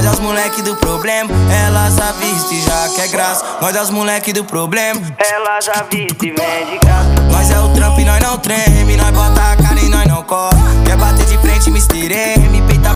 Nós é os moleque do problema, ela já viste já quer é graça. Nós é os moleque do problema, ela já viste vem de graça. Nós é o trampo e nós não treme, nós bota a